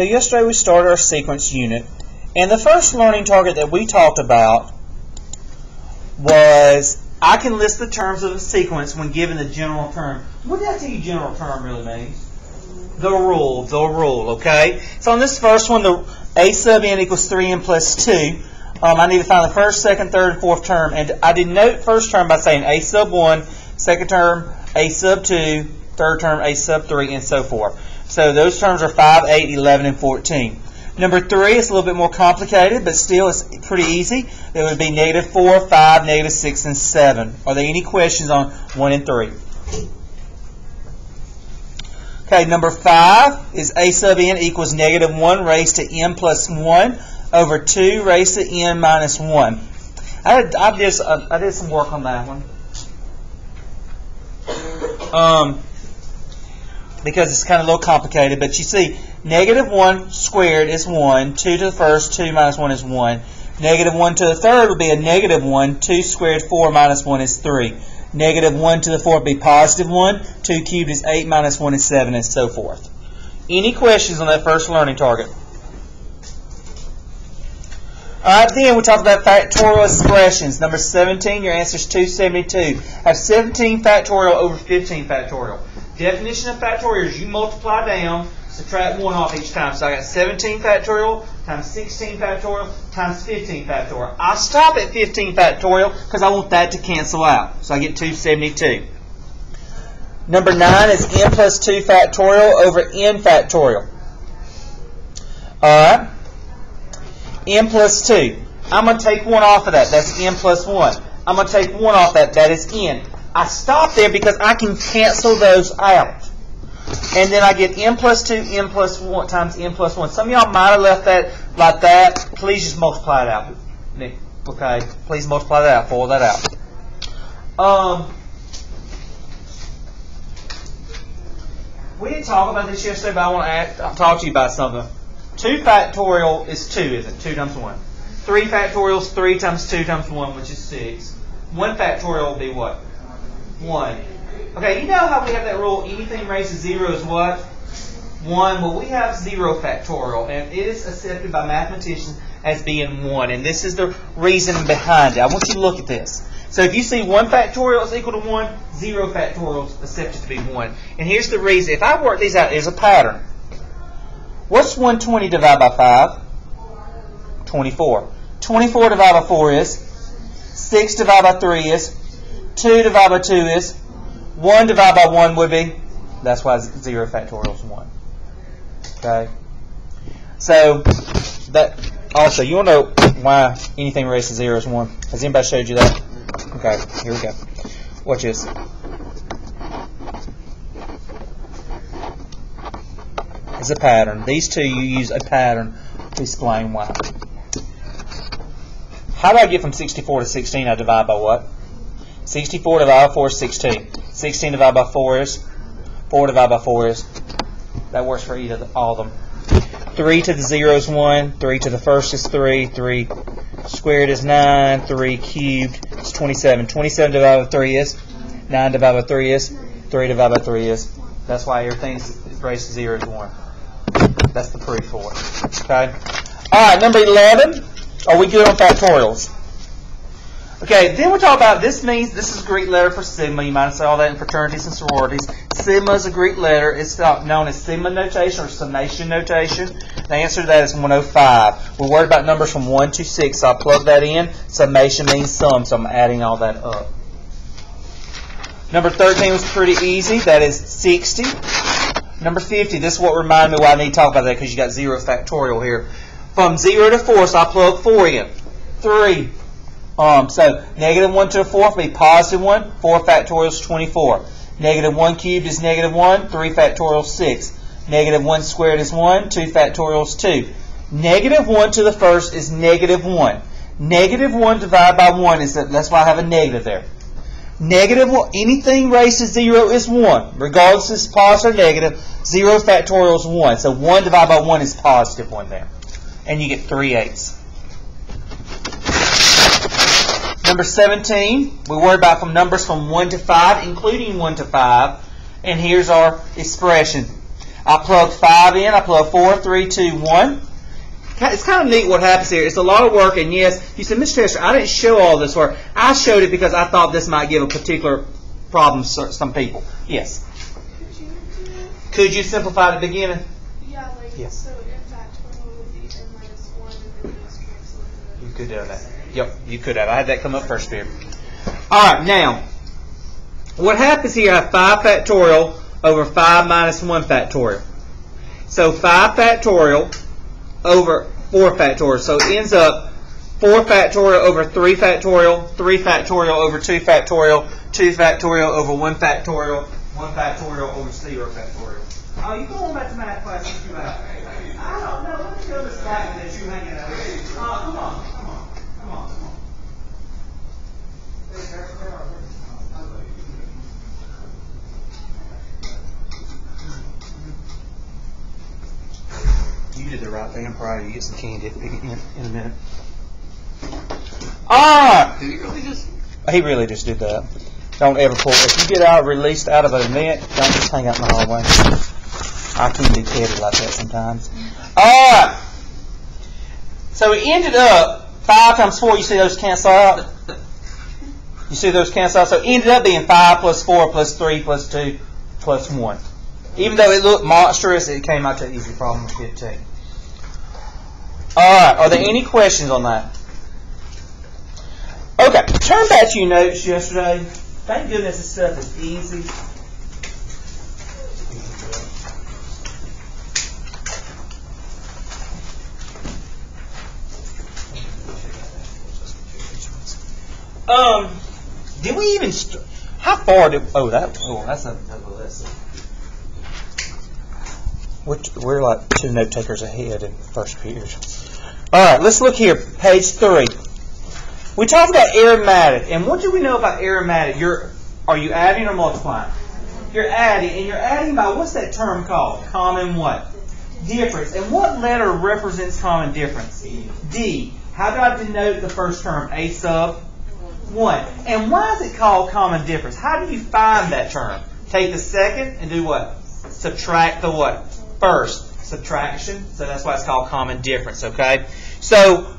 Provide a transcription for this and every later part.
So yesterday we started our sequence unit, and the first learning target that we talked about was I can list the terms of a sequence when given the general term. What did I tell you general term really means? The rule, the rule, okay? So on this first one, the a sub n equals 3n plus 2. Um, I need to find the first, second, third, and fourth term. And I denote first term by saying a sub 1, second term a sub 2, third term a sub 3, and so forth. So those terms are 5, 8, 11, and 14. Number 3 is a little bit more complicated, but still it's pretty easy. It would be negative 4, 5, negative 6, and 7. Are there any questions on 1 and 3? Okay, number 5 is a sub n equals negative 1 raised to n plus 1 over 2 raised to n minus 1. I did, I did, I did some work on that one. Um, because it's kind of a little complicated, but you see, negative 1 squared is 1, 2 to the first, 2 minus 1 is 1. Negative 1 to the third would be a negative 1, 2 squared, 4 minus 1 is 3. Negative 1 to the fourth would be positive 1, 2 cubed is 8 minus 1 is 7, and so forth. Any questions on that first learning target? Alright, then we talked about factorial expressions. Number 17, your answer is 272. Have 17 factorial over 15 factorial. Definition of factorial is you multiply down, subtract 1 off each time. So I got 17 factorial times 16 factorial times 15 factorial. I stop at 15 factorial because I want that to cancel out. So I get 272. Number 9 is n plus 2 factorial over n factorial. Alright n plus 2. I'm going to take 1 off of that. That's n plus 1. I'm going to take 1 off that. That is n. I stop there because I can cancel those out. And then I get n plus 2, n plus 1 times n plus 1. Some of y'all might have left that like that. Please just multiply it out. Okay? Please multiply that out. Pull that out. Um, we didn't talk about this yesterday, but I want to ask, talk to you about something. 2 factorial is 2, isn't it? 2 times 1. 3 factorial is 3 times 2 times 1, which is 6. 1 factorial will be what? 1. Okay, you know how we have that rule, anything raised to 0 is what? 1. Well, we have 0 factorial, and it is accepted by mathematicians as being 1. And this is the reason behind it. I want you to look at this. So if you see 1 factorial is equal to 1, 0 factorial is accepted to be 1. And here's the reason. If I work these out, there's a pattern. What's 120 divided by 5? 24. 24 divided by 4 is? 6 divided by 3 is? 2 divided by 2 is? 1 divided by 1 would be? That's why 0 factorial is 1. Okay? So, that also, you want to know why anything raised to 0 is 1? Has anybody showed you that? Okay, here we go. Watch this. It's a pattern. These two, you use a pattern to explain why. How do I get from 64 to 16? I divide by what? 64 divided by 4 is 16. 16 divided by 4 is? 4 divided by 4 is? That works for either all of them. 3 to the 0 is 1. 3 to the first is 3. 3 squared is 9. 3 cubed is 27. 27 divided by 3 is? 9 divided by 3 is? 3 divided by 3 is? That's why everything is raised to 0 is 1. That's the proof for it. Okay? Alright, number 11. Are we good on factorials? Okay, then we talk about this means this is a Greek letter for sigma. You might have say all that in fraternities and sororities. Sigma is a Greek letter. It's known as sigma notation or summation notation. The answer to that is 105. We're worried about numbers from 1 to 6, so I'll plug that in. Summation means sum, so I'm adding all that up. Number 13 was pretty easy. That is 60. Number 50, this is what reminded me why I need to talk about that because you got 0 factorial here. From 0 to 4, so I plug 4 in. 3. Um, so negative 1 to the 4th will be positive 1. 4 factorial is 24. Negative 1 cubed is negative 1. 3 factorial is 6. Negative 1 squared is 1. 2 factorial is 2. Negative 1 to the first is negative 1. Negative 1 divided by 1 is that, that's why I have a negative there. Negative 1, anything raised to 0 is 1. Regardless if it's positive or negative, 0 factorial is 1. So 1 divided by 1 is positive 1 there. And you get 3 eighths. Number 17, we worry about from numbers from 1 to 5, including 1 to 5. And here's our expression. I plug five in. I plug 4, 3, 2, 1. It's kind of neat what happens here. It's a lot of work, and yes, you said, Mr. Hester, I didn't show all this work. I showed it because I thought this might give a particular problem to some people. Yes. Could you do it? Could you simplify the beginning? Yeah, like, Yes. so if factorial would be n minus 1 and then just. You could do that. Yep, you could have. I had that come up first here. All right, now, what happens here, I have 5 factorial over 5 minus 1 factorial. So 5 factorial over 4 factorial. So it ends up 4 factorial over 3 factorial, 3 factorial over 2 factorial, 2 factorial over 1 factorial, 1 factorial over 0 factorial. Oh, you going back to math class? I don't know. Let me go back that you hanging out. Oh, come on, come on, come on, come on. You did the right thing. I'm proud of you. Get some candy in, in a minute. Ah! Did he really just? He really just did that. Don't ever pull. If you get out released out of an event, don't just hang out in the hallway. I can be petty like that sometimes. All right. So we ended up five times four. You see those cancel out. You see those cancel out. So it ended up being five plus four plus three plus two plus one. Even though it looked monstrous, it came out to an easy problem of 15. All right. Are there any questions on that? Okay, turn back to your notes yesterday. Thank goodness this stuff is easy. Um, did we even? How far did? Oh, that. Oh, that's another lesson. Which, we're like two note takers ahead in first period. All right, let's look here, page three. We talked about arithmetic, and what do we know about arithmetic? You're, are you adding or multiplying? You're adding, and you're adding by what's that term called? Common what? Difference. And what letter represents common difference? D. How do I denote the first term? A sub one. And why is it called common difference? How do you find that term? Take the second and do what? Subtract the what? First. Subtraction. So that's why it's called common difference, okay? So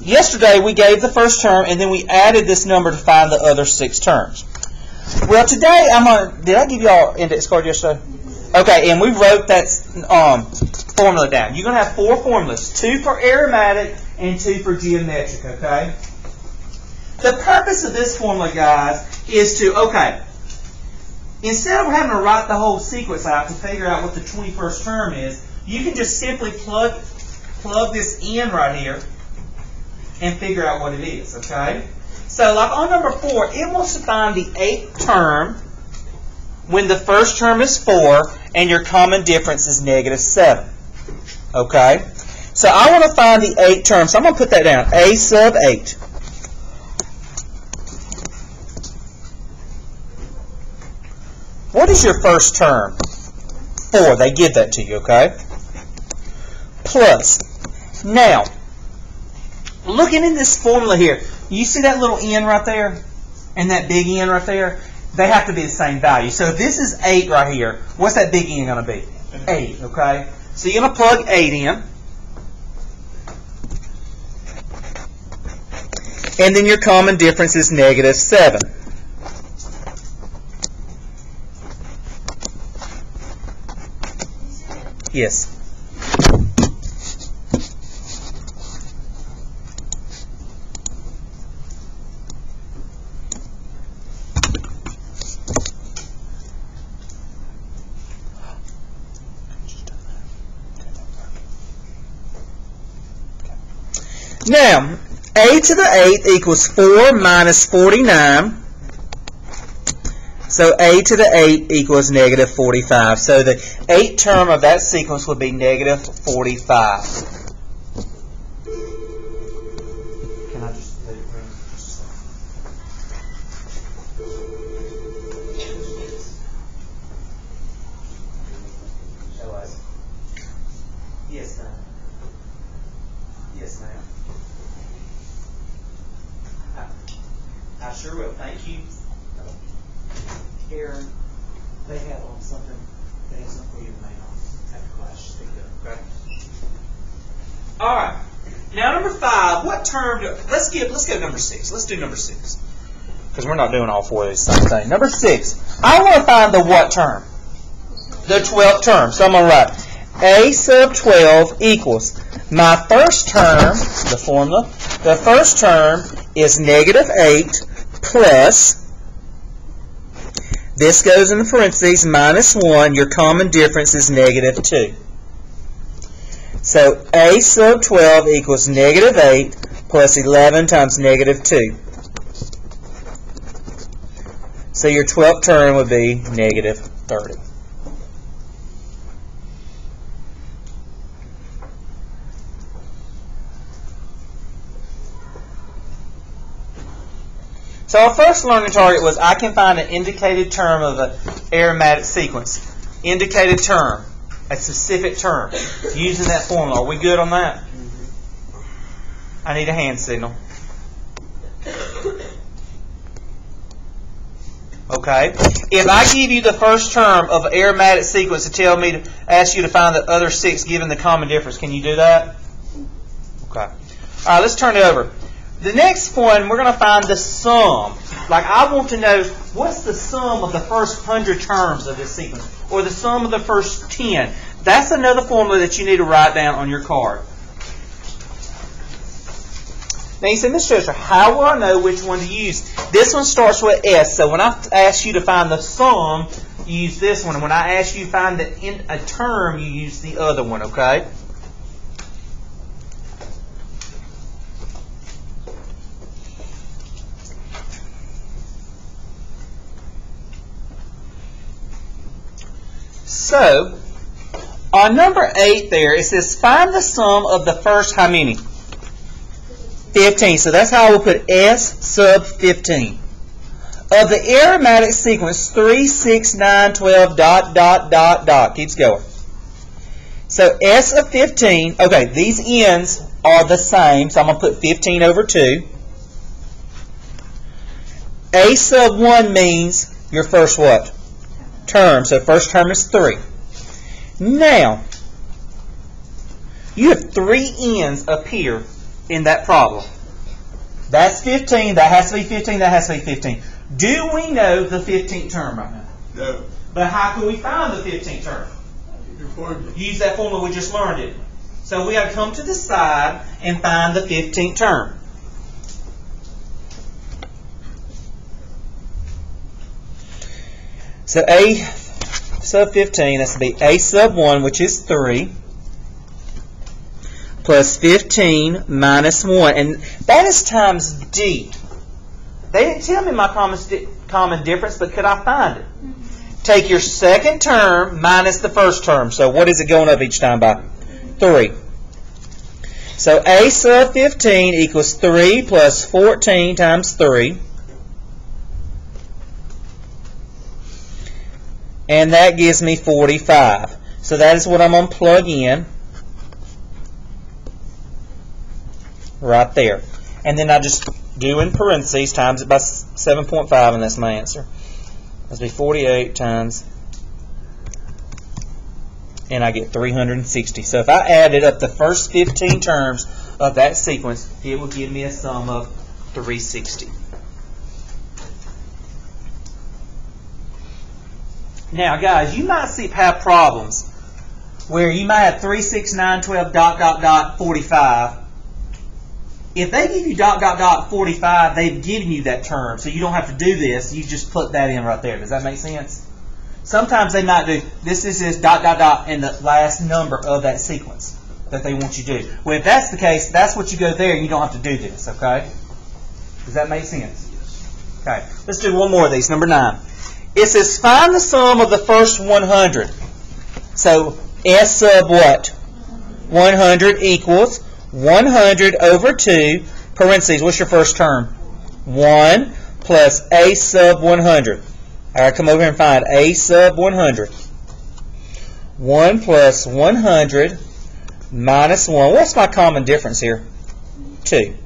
yesterday we gave the first term and then we added this number to find the other six terms. Well, today I'm gonna. Did I give y'all index card yesterday? Okay, and we wrote that um, formula down. You're gonna have four formulas: two for arithmetic and two for geometric. Okay. The purpose of this formula, guys, is to okay. Instead of having to write the whole sequence out to figure out what the 21st term is, you can just simply plug plug this in right here and figure out what it is. Okay. So, like on number four, it wants to find the eighth term when the first term is 4 and your common difference is negative 7. Okay? So, I want to find the eighth term. So, I'm going to put that down. A sub 8. Is your first term? 4. They give that to you, okay? Plus. Now, looking in this formula here, you see that little n right there? And that big N right there? They have to be the same value. So this is 8 right here, what's that big N going to be? 8, okay? So you're going to plug 8 in. And then your common difference is negative 7. Yes. Now, a to the 8th equals 4 minus 49. So a to the 8 equals negative 45. So the 8th term of that sequence would be negative 45. Six. Let's do number six. Because we're not doing all four of these same thing. Number six. I want to find the what term? The twelfth term. So I'm gonna write a sub twelve equals my first term. The formula. The first term is negative eight plus. This goes in the parentheses minus one. Your common difference is negative two. So a sub 12 equals negative 8 plus 11 times negative 2. So your 12th term would be negative 30. So our first learning target was I can find an indicated term of an arithmetic sequence. Indicated term a specific term using that formula. Are we good on that? I need a hand signal. Okay. If I give you the first term of an arithmetic sequence to tell me to ask you to find the other six given the common difference, can you do that? Okay. All right, let's turn it over. The next one, we're going to find the sum. Like, I want to know what's the sum of the first 100 terms of this sequence, or the sum of the first 10. That's another formula that you need to write down on your card. Now you say, Mr. Hester, how will I know which one to use? This one starts with S, so when I ask you to find the sum, you use this one. And when I ask you to find the in, a term, you use the other one, okay? So, on number 8 there, it says find the sum of the first how many? 15. So that's how we'll put S sub 15. Of the arithmetic sequence 3, 6, 9, 12, dot, dot, dot, dot. Keeps going. So S of 15, okay, these ends are the same, so I'm going to put 15 over 2. A sub 1 means your first what? Term. So first term is 3. Now, you have three ends appear in that problem. That's 15, that has to be 15, that has to be 15. Do we know the 15th term right now? No. But how can we find the 15th term? Your. Use that formula we just learned it. So we got to come to the side and find the 15th term. So A sub 15, that's going to be A sub 1, which is 3, plus 15 minus 1. And that is times D. They didn't tell me my common, common difference, but could I find it? Take your second term minus the first term. So what is it going up each time by? 3. So A sub 15 equals 3 plus 14 times 3. And that gives me 45. So that is what I'm going to plug in. Right there. And then I just do in parentheses times it by 7.5 and that's my answer. That's be 48 times and I get 360. So if I added up the first 15 terms of that sequence, it will give me a sum of 360. Now, guys, you might see have problems where you might have 3, 6, 9, 12, dot, dot, dot, 45. If they give you dot, dot, dot, 45, they've given you that term, so you don't have to do this. You just put that in right there. Does that make sense? Sometimes they might do, this is this dot, dot, dot, and the last number of that sequence that they want you to do. Well, if that's the case, that's what you go there, and you don't have to do this, okay? Does that make sense? Okay, let's do one more of these. Number 9. It says find the sum of the first 100. So S sub what? 100 equals 100 over 2, parentheses, what's your first term? 1 plus A sub 100. All right, come over here and find A sub 100. 1 plus 100 minus 1. What's my common difference here? 2.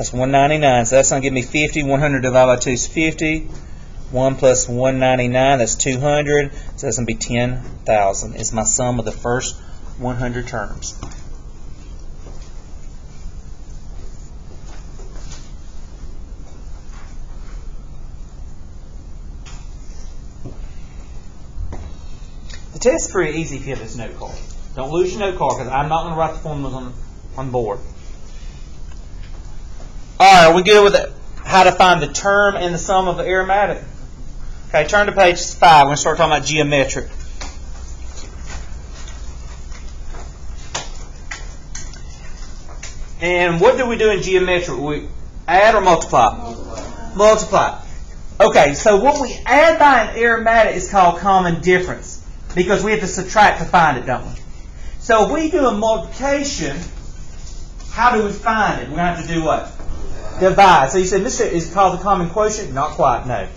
That's 199. So that's going to give me 50. 100 divided by 2 is 50. 1 plus 199, that's 200. So that's going to be 10,000 is my sum of the first 100 terms. The test is pretty easy if you have this note card. Don't lose your note card because I'm not going to write the formulas on, on board. All right, are we good with it? how to find the term and the sum of the arithmetic? Okay, turn to page 5. We're going to start talking about geometric. And what do we do in geometric? We add or multiply? Multiply. multiply. Okay, so what we add by an arithmetic is called common difference because we have to subtract to find it, don't we? So if we do a multiplication, how do we find it? We're going to have to do what? Divide. So you said, Mr. Is called the common quotient? Not quite, no.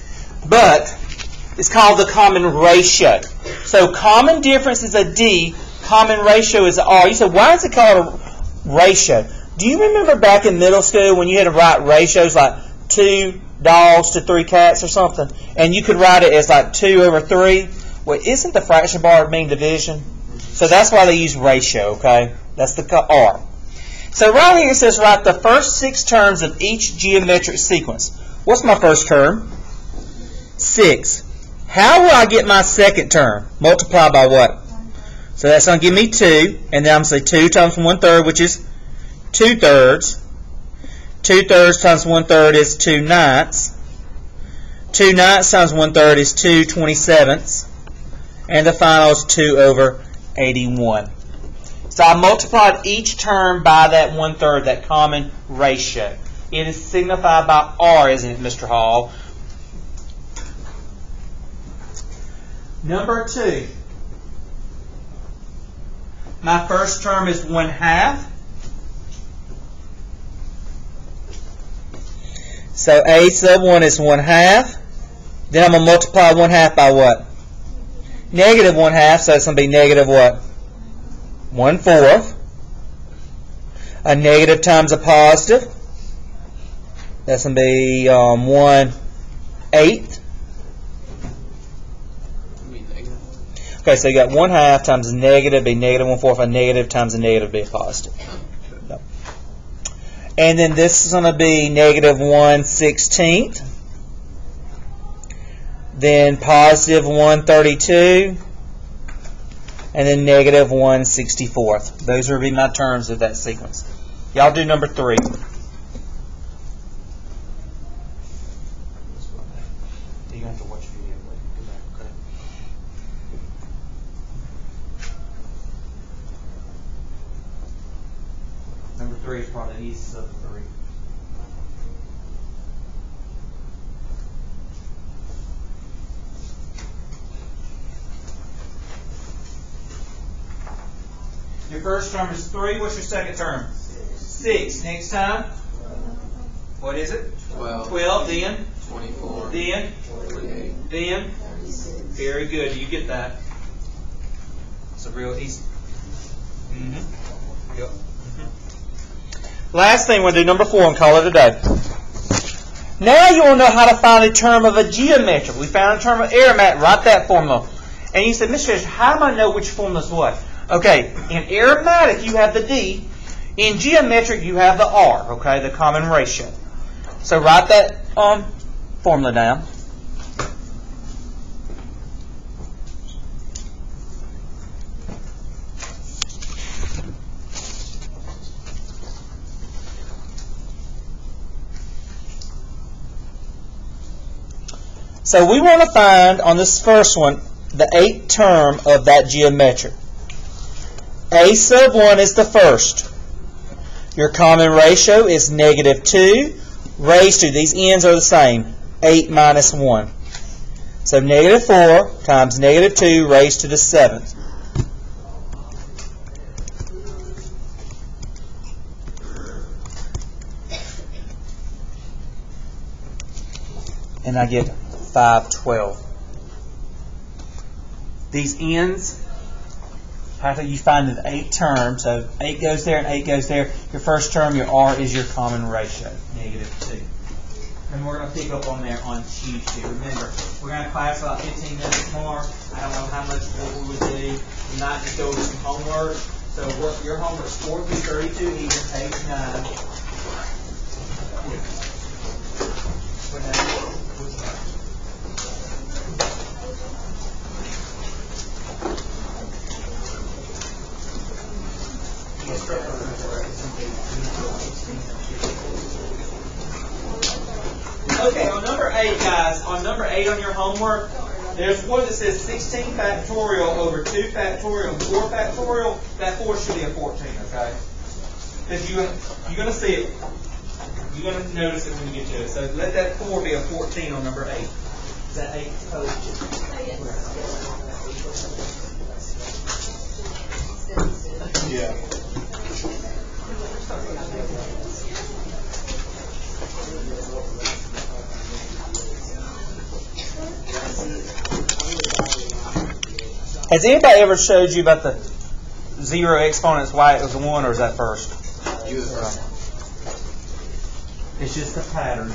But it's called the common ratio. So common difference is a D, common ratio is a R. You said, why is it called a ratio? Do you remember back in middle school when you had to write ratios like two dogs to three cats or something? And you could write it as like two over three? Well, isn't the fraction bar mean division? So that's why they use ratio, okay? That's the R. So right here it says write the first six terms of each geometric sequence. What's my first term? Six. How will I get my second term? Multiply by what? So that's going to give me 2. And then I'm going to say 2 times 1 third, which is 2 thirds. 2 thirds times 1 third is 2 ninths. 2 ninths times 1 third is 2 twenty-sevenths. And the final is 2 over 81. So I multiplied each term by that one-third, that common ratio. It is signified by R, isn't it, Mr. Hall? Number two. My first term is 1 half. So A sub 1 is 1 half. Then I'm going to multiply 1 half by what? Negative 1 half, so it's going to be negative what? 1 fourth. A negative times a positive. That's going to be um, 1 eighth. Okay, so you got 1 half times a negative be negative 1 fourth. A negative times a negative be a positive. And then this is going to be negative 1 16th. Then positive 132. And then negative 1 64th. Those will be my terms of that sequence. Y'all do number 3. Number three is probably the easiest of the three. First term is three. What's your second term? Six. Next time? What is it? Twelve. Twelve. Then? Twenty-four. Then? Twenty-eight. Then? Very good. You get that. It's a real easy. Mm-hmm. Yep. Last thing we'll do, number four, and call it a day. Now you want to know how to find a term of a geometric. We found a term of arithmetic. Write that formula. And you said, Mr. how do I know which formula is what? Okay, in arithmetic you have the D. In geometric you have the R, okay, the common ratio. So write that um, formula down. So we want to find on this first one the eighth term of that geometric. A sub 1 is the first. Your common ratio is negative 2 raised to, these ends are the same, 8 minus 1. So negative 4 times negative 2 raised to the 7th. And I get 512. These ends, practically you find an eight term. So eight goes there and eight goes there. Your first term, your R is your common ratio, negative two. And we're going to pick up on there on Tuesday. Remember, we're going to class about 15 minutes more. I don't know how much more we would do. We might just go over some homework. So what your homework 4 through 32, even page 9. On number eight on your homework, there's one that says 16 factorial over 2 factorial and 4 factorial. That 4 should be a 14, okay? Because you're gonna, you're gonna see it. You're gonna notice it when you get to it. So let that 4 be a 14 on number 8. Is that 8 coach? Yeah. Has anybody ever showed you about the zero exponents, why it was 1, or is that first? It's just a pattern.